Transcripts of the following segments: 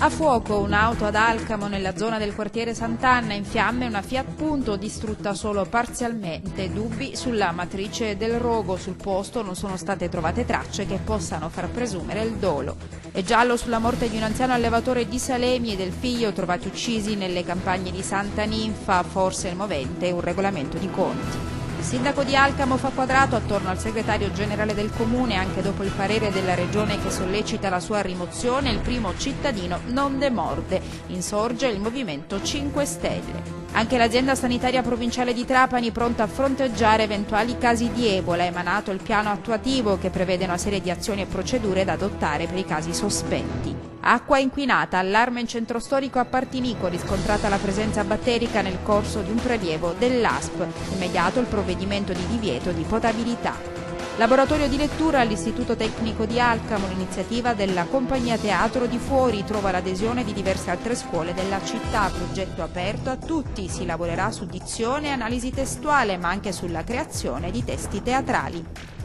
A fuoco un'auto ad Alcamo nella zona del quartiere Sant'Anna in fiamme una Fiat Punto distrutta solo parzialmente. Dubbi sulla matrice del rogo. Sul posto non sono state trovate tracce che possano far presumere il dolo. È giallo sulla morte di un anziano allevatore di Salemi e del figlio trovati uccisi nelle campagne di Santa Ninfa. Forse il movente un regolamento di conti. Il sindaco di Alcamo fa quadrato attorno al segretario generale del comune anche dopo il parere della regione che sollecita la sua rimozione. Il primo cittadino non demorde. Insorge il movimento 5 Stelle. Anche l'azienda sanitaria provinciale di Trapani pronta a fronteggiare eventuali casi di Ebola. Ha emanato il piano attuativo che prevede una serie di azioni e procedure da adottare per i casi sospetti. Acqua inquinata, allarme in centro storico a Partinico, riscontrata la presenza batterica nel corso di un prelievo dell'ASP. Immediato il provvedimento di divieto di potabilità. Laboratorio di lettura all'Istituto Tecnico di Alcamo, l'iniziativa della Compagnia Teatro di Fuori trova l'adesione di diverse altre scuole della città, progetto aperto a tutti, si lavorerà su dizione e analisi testuale ma anche sulla creazione di testi teatrali.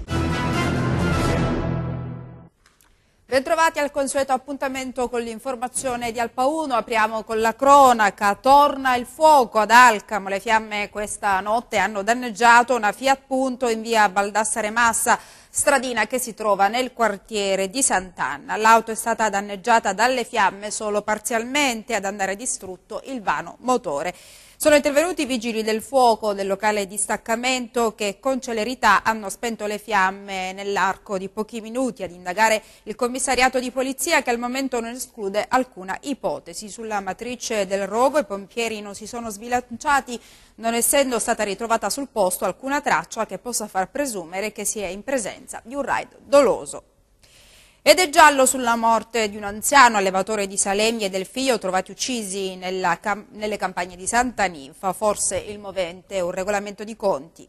Bentrovati al consueto appuntamento con l'informazione di Alpa 1, apriamo con la cronaca, torna il fuoco ad Alcamo, le fiamme questa notte hanno danneggiato una Fiat Punto in via Baldassare Massa, stradina che si trova nel quartiere di Sant'Anna. L'auto è stata danneggiata dalle fiamme solo parzialmente ad andare distrutto il vano motore. Sono intervenuti i vigili del fuoco del locale di staccamento che con celerità hanno spento le fiamme nell'arco di pochi minuti ad indagare il commissariato di polizia che al momento non esclude alcuna ipotesi. Sulla matrice del rogo i pompieri non si sono sbilanciati non essendo stata ritrovata sul posto alcuna traccia che possa far presumere che si è in presenza di un raid doloso. Ed è giallo sulla morte di un anziano allevatore di Salemi e del figlio trovati uccisi nella, nelle campagne di Santa Ninfa. Forse il movente è un regolamento di conti.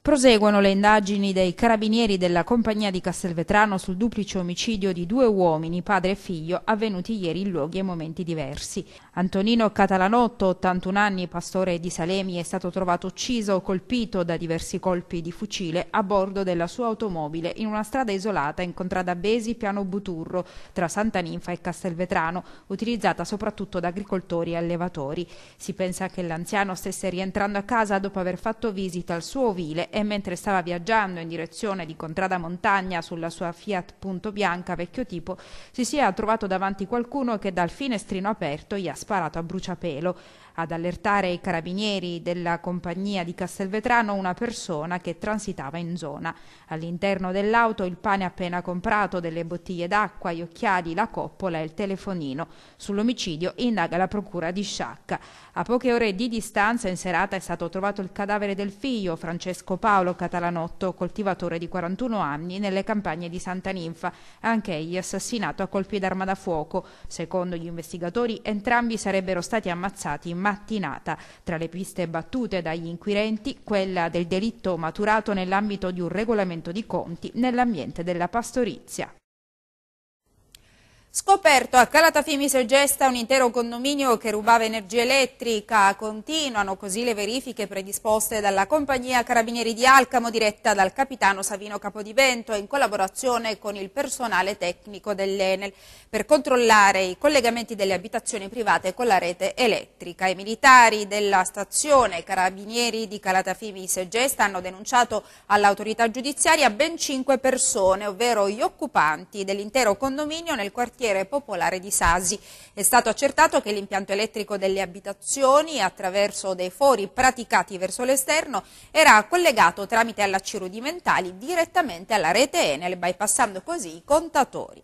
Proseguono le indagini dei carabinieri della compagnia di Castelvetrano sul duplice omicidio di due uomini, padre e figlio, avvenuti ieri in luoghi e momenti diversi. Antonino Catalanotto, 81 anni, pastore di Salemi, è stato trovato ucciso colpito da diversi colpi di fucile a bordo della sua automobile in una strada isolata in contrada Besi, piano Buturro, tra Santa Ninfa e Castelvetrano, utilizzata soprattutto da agricoltori e allevatori. Si pensa che l'anziano stesse rientrando a casa dopo aver fatto visita al suo ovile e mentre stava viaggiando in direzione di Contrada Montagna sulla sua Fiat Punto Bianca vecchio tipo, si sia trovato davanti qualcuno che dal finestrino aperto gli ha sparato a bruciapelo ad allertare i carabinieri della compagnia di Castelvetrano una persona che transitava in zona. All'interno dell'auto il pane appena comprato, delle bottiglie d'acqua, gli occhiali, la coppola e il telefonino. Sull'omicidio indaga la procura di Sciacca. A poche ore di distanza in serata è stato trovato il cadavere del figlio, Francesco Paolo Catalanotto, coltivatore di 41 anni, nelle campagne di Santa Ninfa, anch'egli assassinato a colpi d'arma da fuoco. Secondo gli investigatori entrambi sarebbero stati ammazzati in mattinata. Tra le piste battute dagli inquirenti, quella del delitto maturato nell'ambito di un regolamento di conti nell'ambiente della pastorizia. Scoperto a Calatafimi Segesta un intero condominio che rubava energia elettrica. Continuano così le verifiche predisposte dalla compagnia Carabinieri di Alcamo diretta dal capitano Savino Capodivento in collaborazione con il personale tecnico dell'Enel per controllare i collegamenti delle abitazioni private con la rete elettrica. I militari della stazione Carabinieri di Calatafimi Segesta hanno denunciato all'autorità giudiziaria ben cinque persone, ovvero gli occupanti dell'intero condominio nel quartiere quartiere popolare di Sasi. È stato accertato che l'impianto elettrico delle abitazioni, attraverso dei fori praticati verso l'esterno, era collegato tramite allacci rudimentali direttamente alla rete Enel, bypassando così i contatori.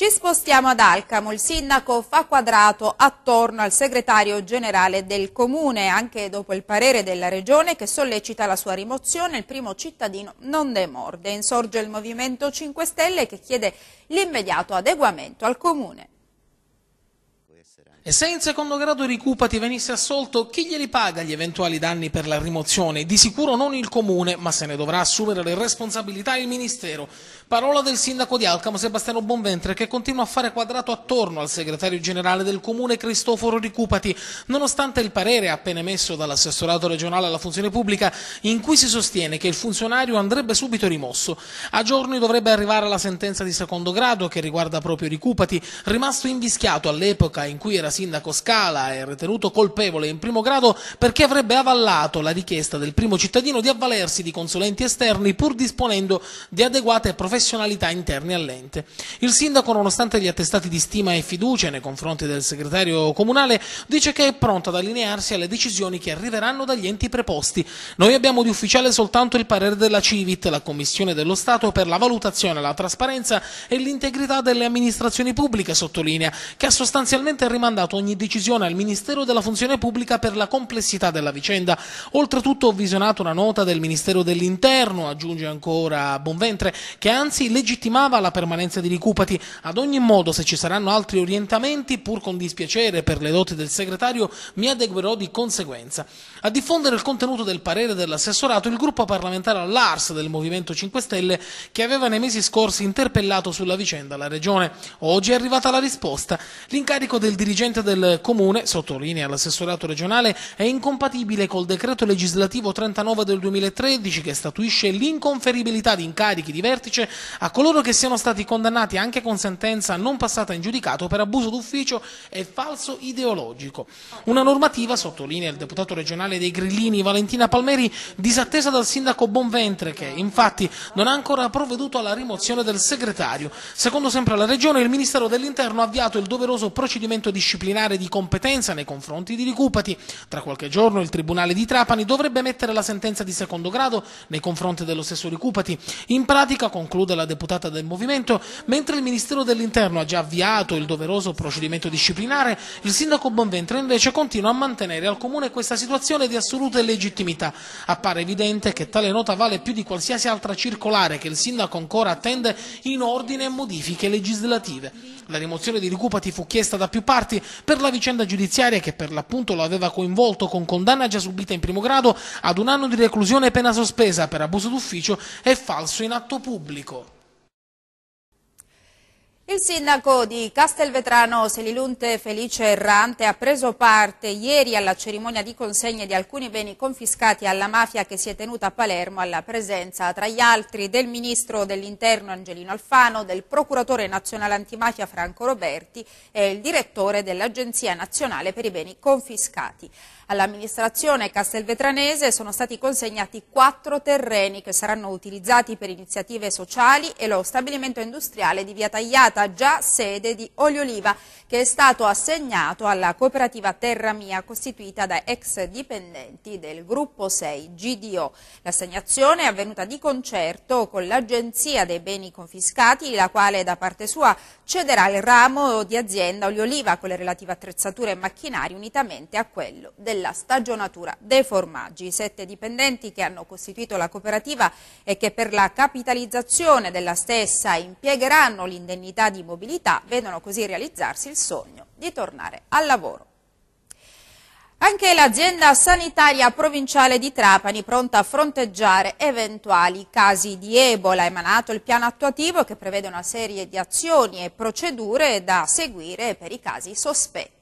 Ci spostiamo ad Alcamo, il sindaco fa quadrato attorno al segretario generale del comune, anche dopo il parere della regione che sollecita la sua rimozione, il primo cittadino non demorde. Insorge il Movimento 5 Stelle che chiede l'immediato adeguamento al comune. E se in secondo grado Ricupati venisse assolto, chi glieli paga gli eventuali danni per la rimozione? Di sicuro non il comune, ma se ne dovrà assumere le responsabilità il Ministero. Parola del sindaco di Alcamo Sebastiano Bonventre che continua a fare quadrato attorno al segretario generale del comune Cristoforo Ricupati, nonostante il parere appena emesso dall'assessorato regionale alla funzione pubblica in cui si sostiene che il funzionario andrebbe subito rimosso. A giorni dovrebbe arrivare la sentenza di secondo grado che riguarda proprio Ricupati, rimasto invischiato all'epoca in cui era sindaco Scala è ritenuto colpevole in primo grado perché avrebbe avallato la richiesta del primo cittadino di avvalersi di consulenti esterni pur disponendo di adeguate professionalità interne all'ente. Il sindaco, nonostante gli attestati di stima e fiducia nei confronti del segretario comunale, dice che è pronto ad allinearsi alle decisioni che arriveranno dagli enti preposti. Noi abbiamo di ufficiale soltanto il parere della Civit, la Commissione dello Stato per la valutazione, la trasparenza e l'integrità delle amministrazioni pubbliche, sottolinea, che ha sostanzialmente rimandato mandato ogni decisione al Ministero della Funzione Pubblica per la complessità della vicenda. Oltretutto ho visionato una nota del Ministero dell'Interno, aggiunge ancora Bonventre, che anzi legittimava la permanenza di Ricupati. Ad ogni modo, se ci saranno altri orientamenti, pur con dispiacere per le doti del segretario, mi adeguerò di conseguenza. A diffondere il contenuto del parere dell'assessorato il gruppo parlamentare all'ARS del Movimento 5 Stelle, che aveva nei mesi scorsi interpellato sulla vicenda la Regione. Oggi è arrivata la risposta. L'incarico del dirigente del Comune, sottolinea l'assessorato regionale, è incompatibile col decreto legislativo 39 del 2013 che statuisce l'inconferibilità di incarichi di vertice a coloro che siano stati condannati anche con sentenza non passata in giudicato per abuso d'ufficio e falso ideologico. Una normativa, sottolinea il deputato regionale dei Grillini Valentina Palmeri, disattesa dal sindaco Bonventre che infatti non ha ancora provveduto alla rimozione del segretario. Secondo sempre la Regione, il Ministero dell'Interno ha avviato il doveroso procedimento disciplinare di competenza nei confronti di Ricupati. Tra qualche giorno il Tribunale di Trapani dovrebbe mettere la sentenza di secondo grado nei confronti dello stesso Ricupati. In pratica, conclude la deputata del Movimento, mentre il Ministero dell'Interno ha già avviato il doveroso procedimento disciplinare, il sindaco Bonventre invece continua a mantenere al Comune questa situazione di assoluta illegittimità. Appare evidente che tale nota vale più di qualsiasi altra circolare che il sindaco ancora attende in ordine a modifiche legislative. La rimozione di Ricupati fu chiesta da più parti, per la vicenda giudiziaria che per l'appunto lo aveva coinvolto con condanna già subita in primo grado ad un anno di reclusione pena sospesa per abuso d'ufficio e falso in atto pubblico. Il sindaco di Castelvetrano Selilunte Felice Errante ha preso parte ieri alla cerimonia di consegna di alcuni beni confiscati alla mafia che si è tenuta a Palermo alla presenza tra gli altri del ministro dell'interno Angelino Alfano, del procuratore nazionale antimafia Franco Roberti e il direttore dell'Agenzia nazionale per i beni confiscati. All'amministrazione castelvetranese sono stati consegnati quattro terreni che saranno utilizzati per iniziative sociali e lo stabilimento industriale di Via Tagliata, già sede di Olio Oliva, che è stato assegnato alla cooperativa Terra Mia costituita da ex dipendenti del gruppo 6 GDO. L'assegnazione è avvenuta di concerto con l'Agenzia dei beni confiscati, la quale da parte sua cederà il ramo di azienda Olio Oliva con le relative attrezzature e macchinari unitamente a quello del della stagionatura dei formaggi. I sette dipendenti che hanno costituito la cooperativa e che per la capitalizzazione della stessa impiegheranno l'indennità di mobilità vedono così realizzarsi il sogno di tornare al lavoro. Anche l'azienda sanitaria provinciale di Trapani, pronta a fronteggiare eventuali casi di Ebola, ha emanato il piano attuativo che prevede una serie di azioni e procedure da seguire per i casi sospetti.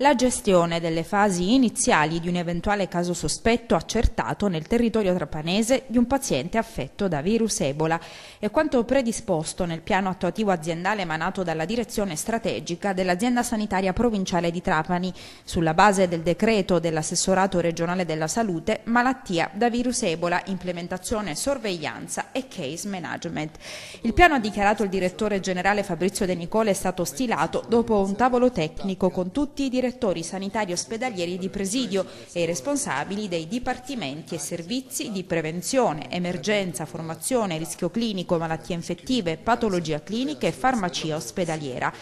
La gestione delle fasi iniziali di un eventuale caso sospetto accertato nel territorio trapanese di un paziente affetto da virus Ebola è quanto predisposto nel piano attuativo aziendale emanato dalla direzione strategica dell'azienda sanitaria provinciale di Trapani sulla base del decreto dell'assessorato regionale della salute malattia da virus Ebola, implementazione, sorveglianza e case management. Il piano ha dichiarato il direttore generale Fabrizio De Nicole è stato stilato dopo un tavolo tecnico con tutti i direttori direttori sanitari ospedalieri di presidio e i responsabili dei dipartimenti e servizi di prevenzione, emergenza, formazione, rischio clinico, malattie infettive, patologia clinica e farmacia ospedaliera.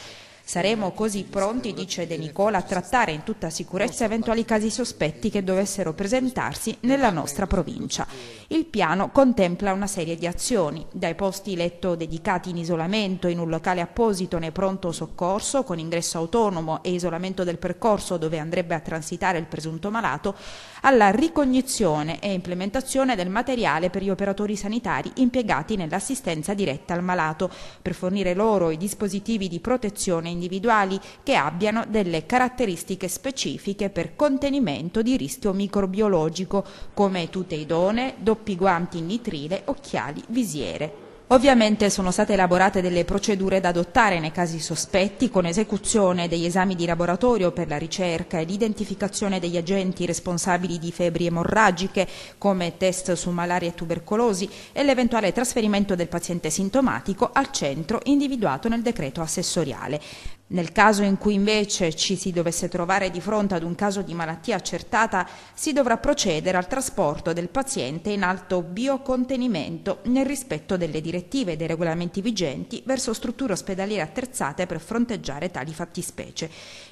Saremo così pronti, dice De Nicola, a trattare in tutta sicurezza eventuali casi sospetti che dovessero presentarsi nella nostra provincia. Il piano contempla una serie di azioni, dai posti letto dedicati in isolamento in un locale apposito nei pronto soccorso con ingresso autonomo e isolamento del percorso dove andrebbe a transitare il presunto malato, alla ricognizione e implementazione del materiale per gli operatori sanitari impiegati nell'assistenza diretta al malato, per fornire loro i dispositivi di protezione individuali che abbiano delle caratteristiche specifiche per contenimento di rischio microbiologico, come tute idonee, doppi guanti in nitrile, occhiali, visiere. Ovviamente sono state elaborate delle procedure da adottare nei casi sospetti con esecuzione degli esami di laboratorio per la ricerca e l'identificazione degli agenti responsabili di febbri emorragiche come test su malaria e tubercolosi e l'eventuale trasferimento del paziente sintomatico al centro individuato nel decreto assessoriale. Nel caso in cui invece ci si dovesse trovare di fronte ad un caso di malattia accertata, si dovrà procedere al trasporto del paziente in alto biocontenimento nel rispetto delle direttive e dei regolamenti vigenti verso strutture ospedaliere attrezzate per fronteggiare tali fattispecie.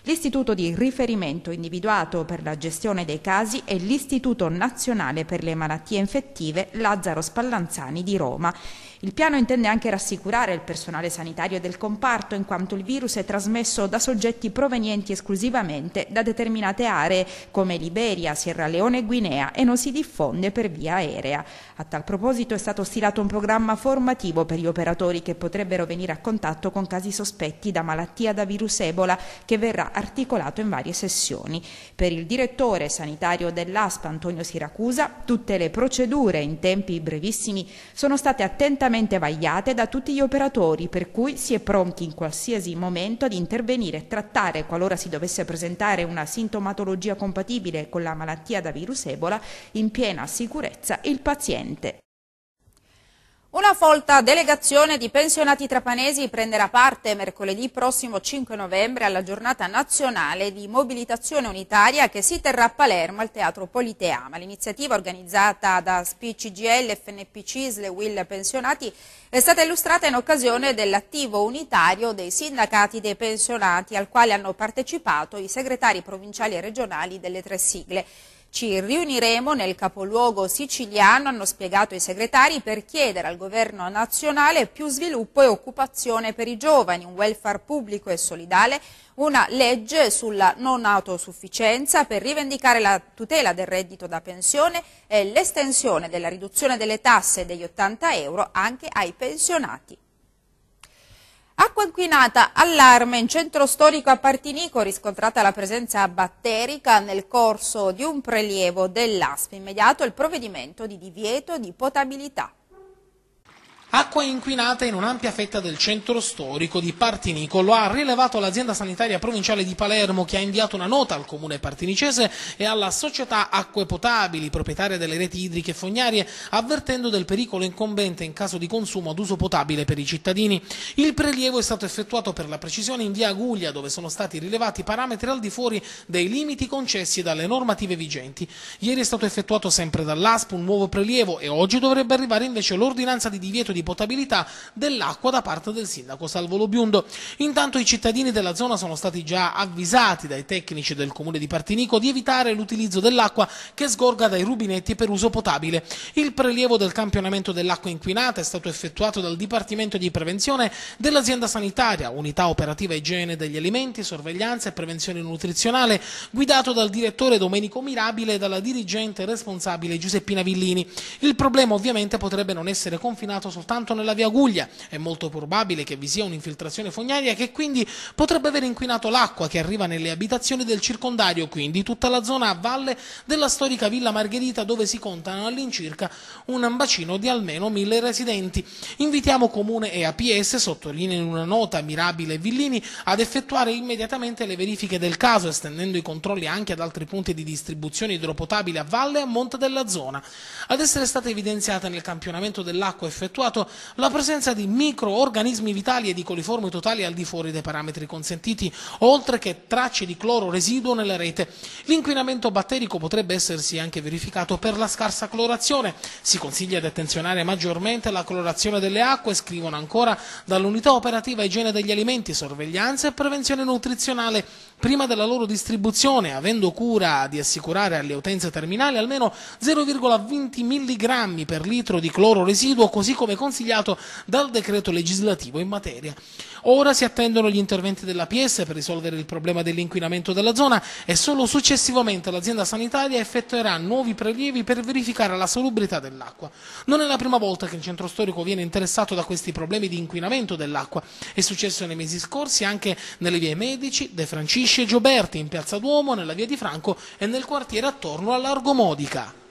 L'istituto di riferimento individuato per la gestione dei casi è l'Istituto Nazionale per le Malattie Infettive Lazzaro Spallanzani di Roma. Il piano intende anche rassicurare il personale sanitario del comparto in quanto il virus è trasmesso da soggetti provenienti esclusivamente da determinate aree come Liberia, Sierra Leone e Guinea e non si diffonde per via aerea. A tal proposito è stato stilato un programma formativo per gli operatori che potrebbero venire a contatto con casi sospetti da malattia da virus Ebola che verrà articolato in varie sessioni. Per il direttore sanitario dell'ASP Antonio Siracusa tutte le procedure in tempi brevissimi sono state attentamente vagliate da tutti gli operatori, per cui si è pronti in qualsiasi momento ad intervenire e trattare, qualora si dovesse presentare una sintomatologia compatibile con la malattia da virus Ebola, in piena sicurezza il paziente. Una folta delegazione di pensionati trapanesi prenderà parte mercoledì prossimo 5 novembre alla giornata nazionale di mobilitazione unitaria che si terrà a Palermo al Teatro Politeama. L'iniziativa organizzata da SPCGL, FNPC, SLE, Will Pensionati è stata illustrata in occasione dell'attivo unitario dei sindacati dei pensionati al quale hanno partecipato i segretari provinciali e regionali delle tre sigle. Ci riuniremo nel capoluogo siciliano, hanno spiegato i segretari, per chiedere al governo nazionale più sviluppo e occupazione per i giovani, un welfare pubblico e solidale, una legge sulla non autosufficienza per rivendicare la tutela del reddito da pensione e l'estensione della riduzione delle tasse degli 80 euro anche ai pensionati. Acqua inquinata, allarme in centro storico a Partinico, riscontrata la presenza batterica nel corso di un prelievo dell'ASP. Immediato il provvedimento di divieto di potabilità. Acqua inquinata in un'ampia fetta del centro storico di Partinico. Lo ha rilevato l'azienda sanitaria provinciale di Palermo che ha inviato una nota al comune partinicese e alla società Acque Potabili, proprietaria delle reti idriche fognarie, avvertendo del pericolo incombente in caso di consumo ad uso potabile per i cittadini. Il prelievo è stato effettuato per la precisione in via Aguglia, dove sono stati rilevati parametri al di fuori dei limiti concessi dalle normative vigenti. Ieri è stato effettuato sempre dall'ASP un nuovo prelievo e oggi dovrebbe arrivare invece l'ordinanza di divieto di potabilità dell'acqua da parte del sindaco Salvolo Biundo. Intanto i cittadini della zona sono stati già avvisati dai tecnici del comune di Partinico di evitare l'utilizzo dell'acqua che sgorga dai rubinetti per uso potabile. Il prelievo del campionamento dell'acqua inquinata è stato effettuato dal Dipartimento di Prevenzione dell'azienda sanitaria, unità operativa igiene degli alimenti, sorveglianza e prevenzione nutrizionale, guidato dal direttore Domenico Mirabile e dalla dirigente responsabile Giuseppina Villini. Il problema ovviamente potrebbe non essere confinato soltanto soltanto nella via Guglia. È molto probabile che vi sia un'infiltrazione fognaria che quindi potrebbe aver inquinato l'acqua che arriva nelle abitazioni del circondario, quindi tutta la zona a valle della storica Villa Margherita dove si contano all'incirca un bacino di almeno mille residenti. Invitiamo Comune e APS, sottolinea in una nota Mirabile Villini, ad effettuare immediatamente le verifiche del caso, estendendo i controlli anche ad altri punti di distribuzione idropotabile a valle e a monte della zona. Ad essere stata evidenziata nel campionamento dell'acqua effettuato rilevato la presenza di microorganismi vitali e di coliformi totali al di fuori dei parametri consentiti, oltre che tracce di cloro residuo nella rete. L'inquinamento batterico potrebbe essersi anche verificato per la scarsa clorazione. Si consiglia di attenzionare maggiormente la clorazione delle acque, scrivono ancora dall'unità operativa igiene degli alimenti, sorveglianza e prevenzione nutrizionale prima della loro distribuzione, avendo cura di assicurare alle utenze terminali almeno 0,20 mg per litro di cloro residuo, così come consigliato dal decreto legislativo in materia. Ora si attendono gli interventi della PS per risolvere il problema dell'inquinamento della zona e solo successivamente l'azienda sanitaria effettuerà nuovi prelievi per verificare la salubrità dell'acqua. Non è la prima volta che il centro storico viene interessato da questi problemi di inquinamento dell'acqua. È successo nei mesi scorsi anche nelle vie Medici, De Francisci e Gioberti in Piazza Duomo, nella via di Franco e nel quartiere attorno a Largo Modica.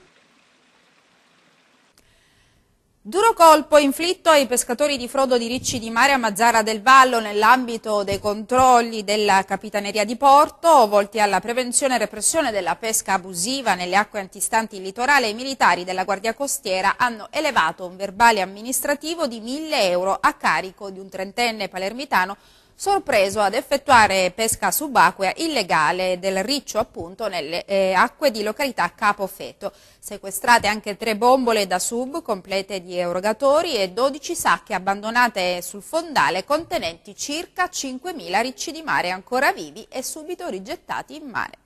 Duro colpo inflitto ai pescatori di frodo di Ricci di Mare a Mazzara del Vallo nell'ambito dei controlli della Capitaneria di Porto volti alla prevenzione e repressione della pesca abusiva nelle acque antistanti il litorale. I militari della Guardia Costiera hanno elevato un verbale amministrativo di 1000 euro a carico di un trentenne palermitano sorpreso ad effettuare pesca subacquea illegale del riccio appunto nelle eh, acque di località Capofeto. Sequestrate anche tre bombole da sub complete di erogatori e 12 sacche abbandonate sul fondale contenenti circa 5.000 ricci di mare ancora vivi e subito rigettati in mare.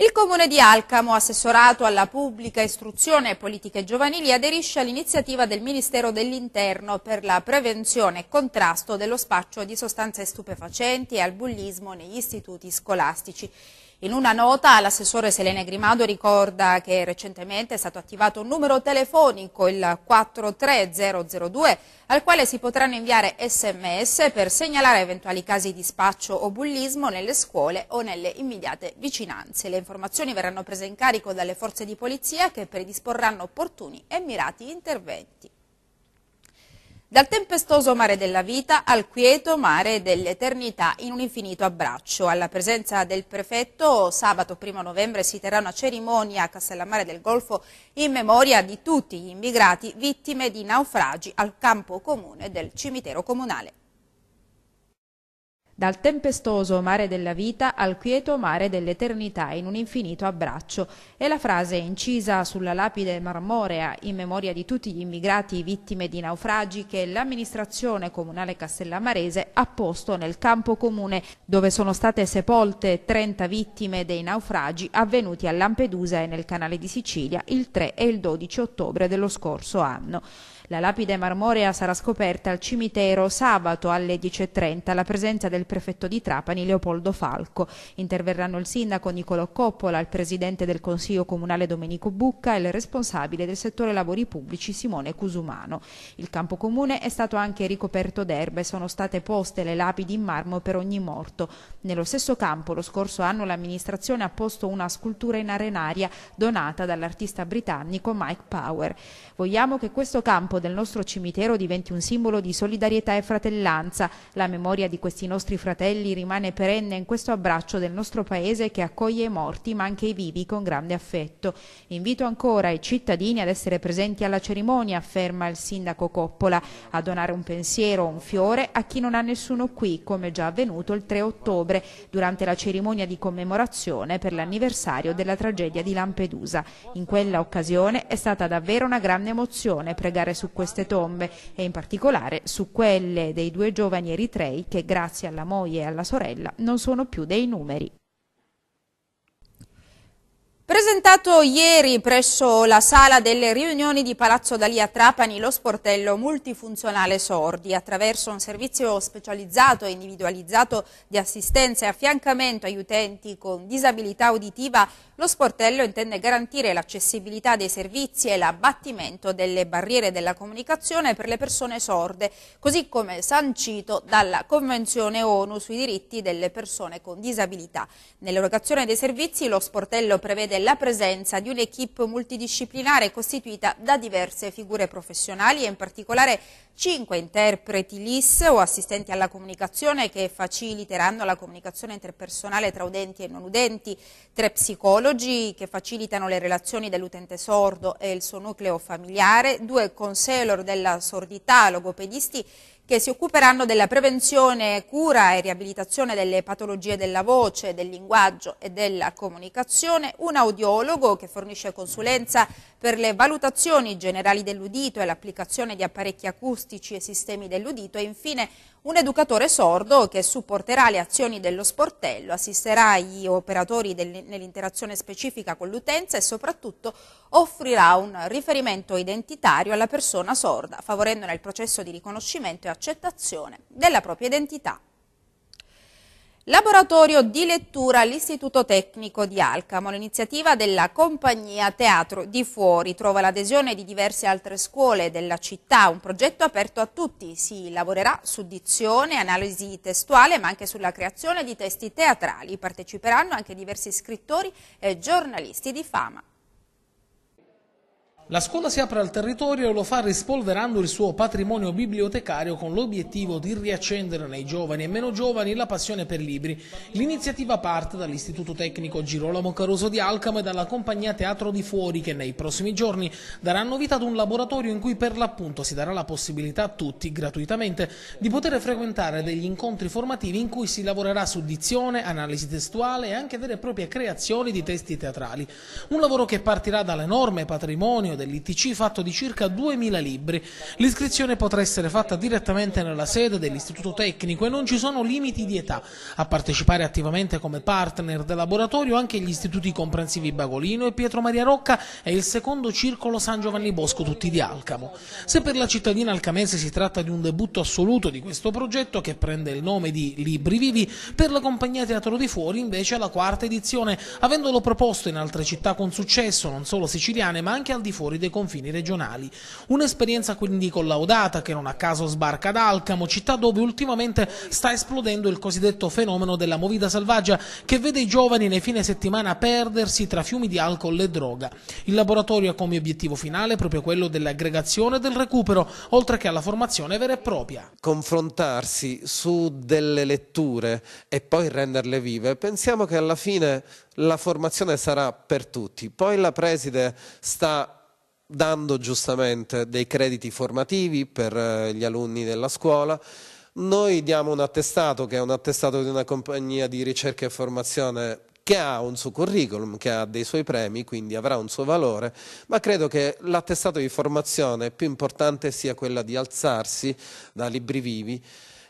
Il Comune di Alcamo, assessorato alla pubblica istruzione e politiche giovanili, aderisce all'iniziativa del Ministero dell'Interno per la prevenzione e contrasto dello spaccio di sostanze stupefacenti e al bullismo negli istituti scolastici. In una nota l'assessore Selene Grimado ricorda che recentemente è stato attivato un numero telefonico, il 43002, al quale si potranno inviare sms per segnalare eventuali casi di spaccio o bullismo nelle scuole o nelle immediate vicinanze. Le informazioni verranno prese in carico dalle forze di polizia che predisporranno opportuni e mirati interventi. Dal tempestoso mare della vita al quieto mare dell'eternità in un infinito abbraccio. Alla presenza del prefetto sabato 1 novembre si terrà una cerimonia a Castellammare del Golfo in memoria di tutti gli immigrati vittime di naufragi al campo comune del cimitero comunale. Dal tempestoso mare della vita al quieto mare dell'eternità in un infinito abbraccio. È la frase incisa sulla lapide marmorea in memoria di tutti gli immigrati vittime di naufragi che l'amministrazione comunale castellamarese ha posto nel campo comune dove sono state sepolte 30 vittime dei naufragi avvenuti a Lampedusa e nel canale di Sicilia il 3 e il 12 ottobre dello scorso anno. La lapide marmorea sarà scoperta al cimitero sabato alle 10.30 alla presenza del prefetto di Trapani Leopoldo Falco. Interverranno il sindaco Nicolo Coppola, il presidente del Consiglio Comunale Domenico Bucca e il responsabile del settore lavori pubblici Simone Cusumano. Il campo comune è stato anche ricoperto d'erbe, sono state poste le lapidi in marmo per ogni morto. Nello stesso campo lo scorso anno l'amministrazione ha posto una scultura in arenaria donata dall'artista britannico Mike Power. Vogliamo che questo campo del nostro cimitero diventi un simbolo di solidarietà e fratellanza. La memoria di questi nostri fratelli rimane perenne in questo abbraccio del nostro paese che accoglie i morti ma anche i vivi con grande affetto. Invito ancora i cittadini ad essere presenti alla cerimonia, afferma il sindaco Coppola, a donare un pensiero o un fiore a chi non ha nessuno qui, come già avvenuto il 3 ottobre durante la cerimonia di commemorazione per l'anniversario della tragedia di Lampedusa. In quella occasione è stata davvero una grande emozione pregare su queste tombe e in particolare su quelle dei due giovani eritrei che grazie alla moglie e alla sorella non sono più dei numeri. Presentato ieri presso la sala delle riunioni di Palazzo Dalia Trapani lo sportello multifunzionale Sordi attraverso un servizio specializzato e individualizzato di assistenza e affiancamento agli utenti con disabilità uditiva lo sportello intende garantire l'accessibilità dei servizi e l'abbattimento delle barriere della comunicazione per le persone sorde, così come sancito dalla Convenzione ONU sui diritti delle persone con disabilità. Nell'erogazione dei servizi lo sportello prevede la presenza di un'equipe multidisciplinare costituita da diverse figure professionali e in particolare cinque interpreti LIS o assistenti alla comunicazione che faciliteranno la comunicazione interpersonale tra udenti e non udenti, tre psicologi, psicologi che facilitano le relazioni dell'utente sordo e il suo nucleo familiare, due conselor della sordità, logopedisti che si occuperanno della prevenzione, cura e riabilitazione delle patologie della voce, del linguaggio e della comunicazione, un audiologo che fornisce consulenza per le valutazioni generali dell'udito e l'applicazione di apparecchi acustici e sistemi dell'udito. E infine un educatore sordo che supporterà le azioni dello sportello, assisterà gli operatori nell'interazione specifica con l'utenza e soprattutto offrirà un riferimento identitario alla persona sorda, favorendone il processo di riconoscimento e accettazione della propria identità. Laboratorio di lettura all'Istituto Tecnico di Alcamo. L'iniziativa della compagnia Teatro di Fuori trova l'adesione di diverse altre scuole della città, un progetto aperto a tutti. Si lavorerà su dizione, analisi testuale, ma anche sulla creazione di testi teatrali. Parteciperanno anche diversi scrittori e giornalisti di fama. La scuola si apre al territorio e lo fa rispolverando il suo patrimonio bibliotecario con l'obiettivo di riaccendere nei giovani e meno giovani la passione per libri. L'iniziativa parte dall'Istituto Tecnico Girolamo Caruso di Alcamo e dalla compagnia Teatro di Fuori che nei prossimi giorni daranno vita ad un laboratorio in cui per l'appunto si darà la possibilità a tutti, gratuitamente, di poter frequentare degli incontri formativi in cui si lavorerà su dizione, analisi testuale e anche vere e proprie creazioni di testi teatrali. Un lavoro che partirà dall'enorme patrimonio dell'ITC fatto di circa 2.000 libri. L'iscrizione potrà essere fatta direttamente nella sede dell'Istituto Tecnico e non ci sono limiti di età. A partecipare attivamente come partner del laboratorio anche gli istituti comprensivi Bagolino e Pietro Maria Rocca e il secondo circolo San Giovanni Bosco, tutti di Alcamo. Se per la cittadina alcamese si tratta di un debutto assoluto di questo progetto che prende il nome di Libri Vivi, per la compagnia Teatro di Fuori invece è la quarta edizione, avendolo proposto in altre città con successo, non solo siciliane ma anche al di fuori fuori dei confini regionali. Un'esperienza quindi collaudata che non a caso sbarca ad Alcamo, città dove ultimamente sta esplodendo il cosiddetto fenomeno della movida selvaggia che vede i giovani nei fine settimana perdersi tra fiumi di alcol e droga. Il laboratorio ha come obiettivo finale proprio quello dell'aggregazione e del recupero, oltre che alla formazione vera e propria. Confrontarsi su delle letture e poi renderle vive, pensiamo che alla fine la formazione sarà per tutti. Poi la preside sta dando giustamente dei crediti formativi per eh, gli alunni della scuola. Noi diamo un attestato che è un attestato di una compagnia di ricerca e formazione che ha un suo curriculum, che ha dei suoi premi, quindi avrà un suo valore, ma credo che l'attestato di formazione più importante sia quella di alzarsi da libri vivi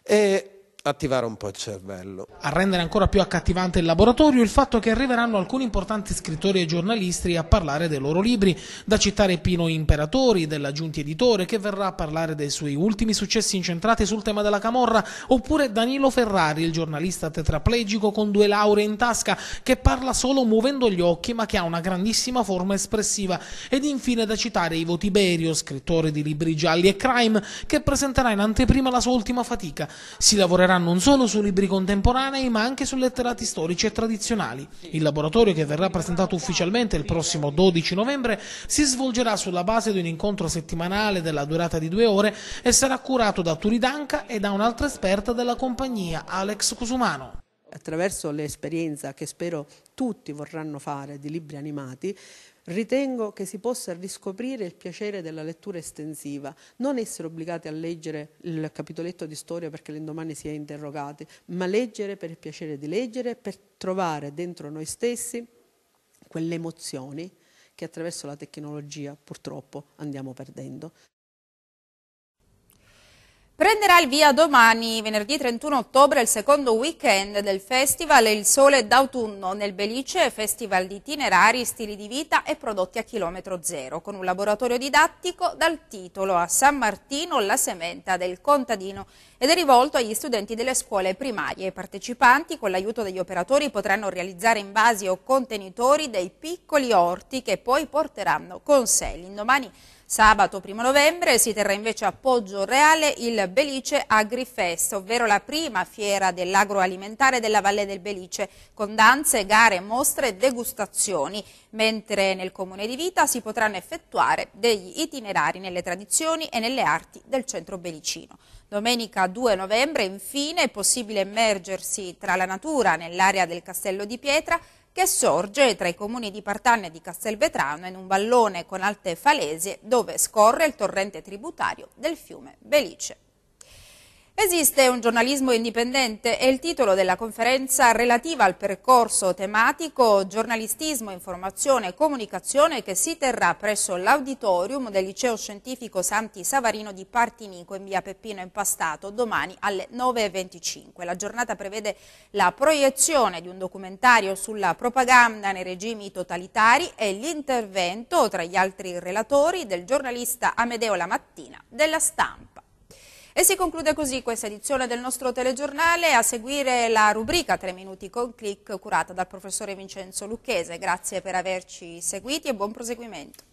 e attivare un po' il cervello. A rendere ancora più accattivante il laboratorio il fatto che arriveranno alcuni importanti scrittori e giornalisti a parlare dei loro libri, da citare Pino Imperatori, della Giunti Editore, che verrà a parlare dei suoi ultimi successi incentrati sul tema della camorra, oppure Danilo Ferrari, il giornalista tetraplegico con due lauree in tasca, che parla solo muovendo gli occhi ma che ha una grandissima forma espressiva, ed infine da citare Ivo Tiberio, scrittore di libri gialli e crime, che presenterà in anteprima la sua ultima fatica. Si lavorerà non solo su libri contemporanei ma anche su letterati storici e tradizionali. Il laboratorio che verrà presentato ufficialmente il prossimo 12 novembre si svolgerà sulla base di un incontro settimanale della durata di due ore e sarà curato da Turidanca e da un'altra esperta della compagnia, Alex Cusumano attraverso l'esperienza che spero tutti vorranno fare di libri animati, Ritengo che si possa riscoprire il piacere della lettura estensiva, non essere obbligati a leggere il capitoletto di storia perché l'indomani si è interrogati, ma leggere per il piacere di leggere, per trovare dentro noi stessi quelle emozioni che attraverso la tecnologia purtroppo andiamo perdendo. Prenderà il via domani, venerdì 31 ottobre, il secondo weekend del festival Il Sole d'autunno nel Belice, festival di itinerari, stili di vita e prodotti a chilometro zero, con un laboratorio didattico dal titolo A San Martino la sementa del contadino ed è rivolto agli studenti delle scuole primarie. I partecipanti, con l'aiuto degli operatori, potranno realizzare invasi o contenitori dei piccoli orti che poi porteranno con sé. L'indomani Sabato 1 novembre si terrà invece a Poggio Reale il Belice AgriFest, ovvero la prima fiera dell'agroalimentare della Valle del Belice, con danze, gare, mostre e degustazioni, mentre nel Comune di Vita si potranno effettuare degli itinerari nelle tradizioni e nelle arti del centro belicino. Domenica 2 novembre infine è possibile immergersi tra la natura nell'area del Castello di Pietra che sorge tra i comuni di Partanna e di Castelvetrano in un vallone con alte falesie dove scorre il torrente tributario del fiume Belice. Esiste un giornalismo indipendente? È il titolo della conferenza relativa al percorso tematico Giornalistismo, Informazione e Comunicazione che si terrà presso l'auditorium del Liceo Scientifico Santi Savarino di Partinico in via Peppino Impastato domani alle 9.25. La giornata prevede la proiezione di un documentario sulla propaganda nei regimi totalitari e l'intervento tra gli altri relatori del giornalista Amedeo Lamattina della stampa. E si conclude così questa edizione del nostro telegiornale, a seguire la rubrica 3 minuti con click curata dal professore Vincenzo Lucchese. Grazie per averci seguiti e buon proseguimento.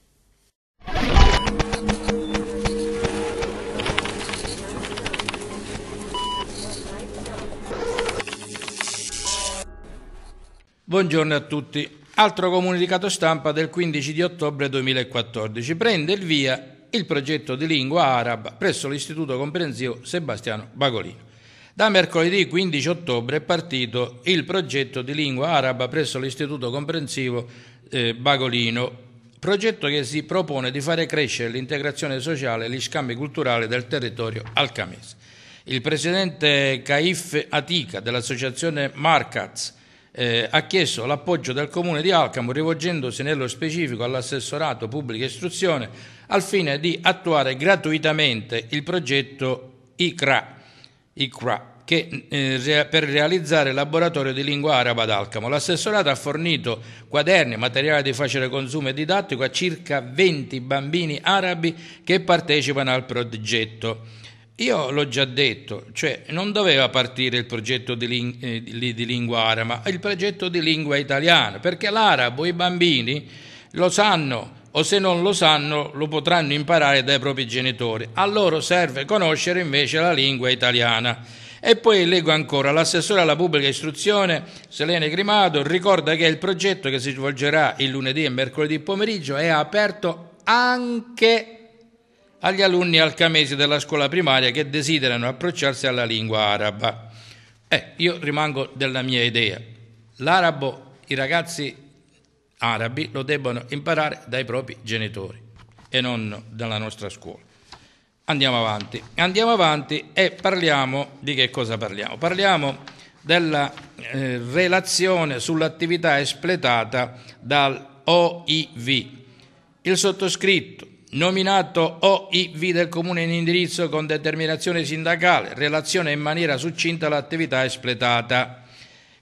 Buongiorno a tutti. Altro comunicato stampa del 15 di ottobre 2014 prende il via il progetto di lingua araba presso l'Istituto Comprensivo Sebastiano Bagolino. Da mercoledì 15 ottobre è partito il progetto di lingua araba presso l'Istituto Comprensivo eh, Bagolino, progetto che si propone di fare crescere l'integrazione sociale e gli scambi culturali del territorio alcamese. Il presidente Caif Atica dell'associazione Marcats eh, ha chiesto l'appoggio del Comune di Alcamo rivolgendosi nello specifico all'assessorato pubblica istruzione al fine di attuare gratuitamente il progetto ICRA, ICRA che, eh, per realizzare il laboratorio di lingua araba ad Alcamo. L'assessorato ha fornito quaderni, materiale di facile consumo e didattico a circa 20 bambini arabi che partecipano al progetto. Io l'ho già detto, cioè non doveva partire il progetto di, ling- eh, di, lingua araba, ma il progetto di lingua italiana, perché l'arabo i bambini lo sanno o se non lo sanno lo potranno imparare dai propri genitori. A loro serve conoscere invece la lingua italiana. E poi leggo ancora, l'assessore alla pubblica istruzione, Selene Grimato, ricorda che il progetto che si svolgerà il lunedì e mercoledì pomeriggio è aperto anche agli alunni alcamesi della scuola primaria che desiderano approcciarsi alla lingua araba. Eh, io rimango della mia idea. L'arabo, i ragazzi arabi lo debbono imparare dai propri genitori e non dalla nostra scuola. Andiamo avanti. Andiamo avanti e parliamo di che cosa parliamo? Parliamo della eh, relazione sull'attività espletata dal OIV. Il sottoscritto nominato OIV del comune in indirizzo con determinazione sindacale, relazione in maniera succinta all'attività espletata.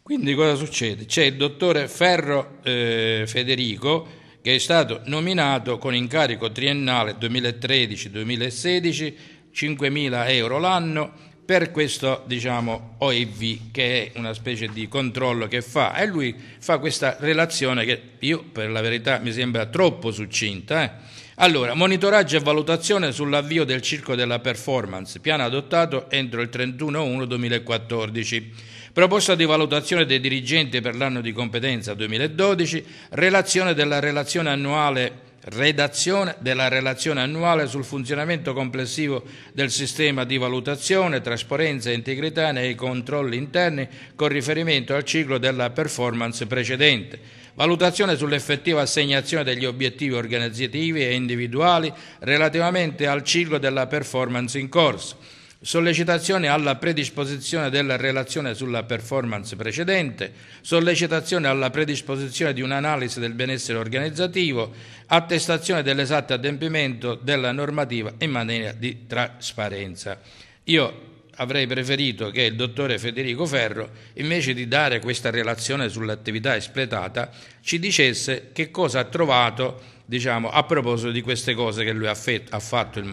Quindi cosa succede? C'è il dottore Ferro eh, Federico che è stato nominato con incarico triennale 2013-2016, 5.000 euro l'anno per questo diciamo, OIV che è una specie di controllo che fa e lui fa questa relazione che io per la verità mi sembra troppo succinta. Eh? Allora, monitoraggio e valutazione sull'avvio del circo della performance, piano adottato entro il 31-1-2014. Proposta di valutazione dei dirigenti per l'anno di competenza 2012, relazione della relazione annuale redazione della relazione annuale sul funzionamento complessivo del sistema di valutazione, trasparenza e integrità nei controlli interni con riferimento al ciclo della performance precedente. Valutazione sull'effettiva assegnazione degli obiettivi organizzativi e individuali relativamente al ciclo della performance in corso, sollecitazione alla predisposizione della relazione sulla performance precedente, sollecitazione alla predisposizione di un'analisi del benessere organizzativo, attestazione dell'esatto adempimento della normativa in materia di trasparenza. Io avrei preferito che il dottore Federico Ferro, invece di dare questa relazione sull'attività espletata, ci dicesse che cosa ha trovato diciamo, a proposito di queste cose che lui ha, ha fatto, il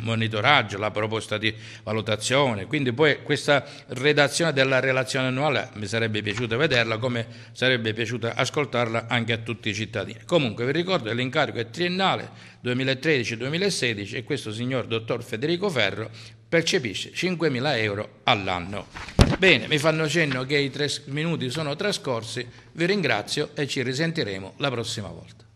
monitoraggio, la proposta di valutazione. Quindi poi questa redazione della relazione annuale mi sarebbe piaciuto vederla, come sarebbe piaciuto ascoltarla anche a tutti i cittadini. Comunque vi ricordo che l'incarico è triennale 2013-2016 e questo signor dottor Federico Ferro percepisce 5.000 euro all'anno. Bene, mi fanno cenno che i tre minuti sono trascorsi, vi ringrazio e ci risentiremo la prossima volta.